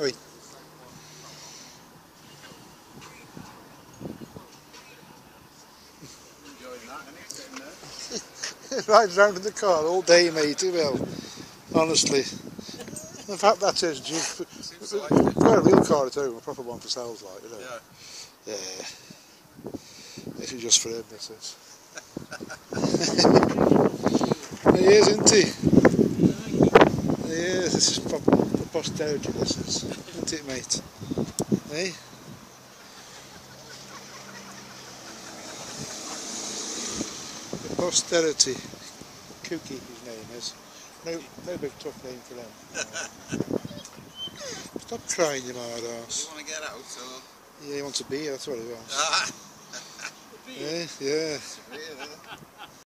Oi. Rides around in the car all day, mate, well. Honestly. In fact, that is Jeep. We've got a real car at home, a proper one for sales, like, you know. Yeah. Yeah. This is just for him, this is. he is, isn't he? He is. This is for posterity, this is. Isn't it, mate? Hey? For posterity. Cookie, his name is. No, no big tough name for them. Stop crying, you mad ass. You want to get out, so... Yeah, he wants a beer, that's what he wants. Ah, Yeah, yeah. really?